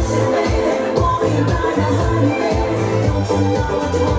Don't you know what?